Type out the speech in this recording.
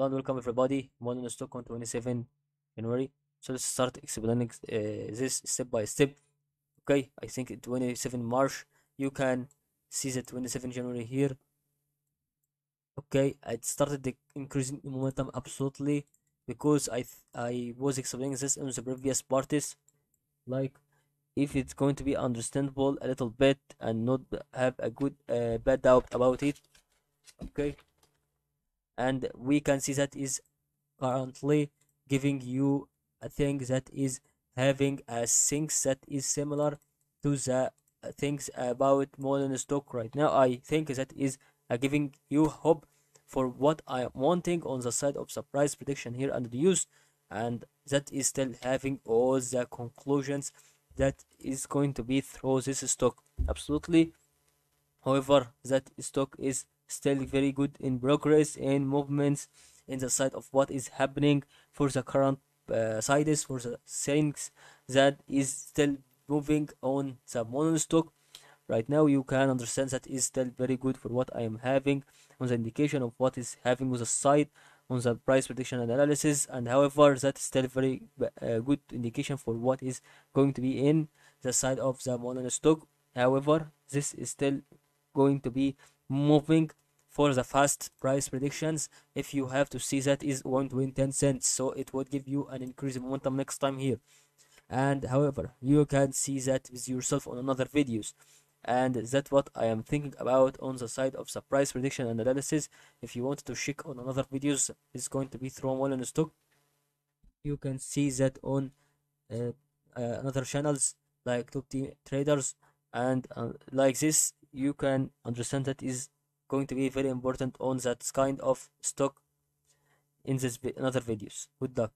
And welcome everybody. Mullen stock on 27 January. So let's start explaining uh, this step by step. Okay, I think 27 March you can see the 27 January here. Okay, it started the increasing momentum absolutely because I I was explaining this in the previous parties. Like if it's going to be understandable a little bit and not have a good uh, bad doubt about it. Okay, and we can see that is currently giving you a thing that is having a things that is similar to the things about modern stock right now. I think that is uh, giving you hope for what i am wanting on the side of surprise prediction here and the use and that is still having all the conclusions that is going to be through this stock. Absolutely. However, that stock is still very good in progress and movements in the side of what is happening for the current uh, sides for the things that is still moving on the Mullen stock right now you can understand that is still very good for what I am having on the indication of what is having on the side on the price prediction and analysis and however that is still very uh, good indication for what is going to be in the side of the Mullen stock however this is still going to be moving for the fast price predictions if you have to see that is going to 10 cents. So it would give you an increase in momentum next time here. And however you can see that with yourself on another videos. And that's what i am thinking about on the side of the price prediction and analysis. If you want to check on another videos it's going to be thrown one in stock. You can see that on uh, uh, another channels like top team traders and uh, like this you can understand that is going to be very important on that kind of stock in this another videos. Good luck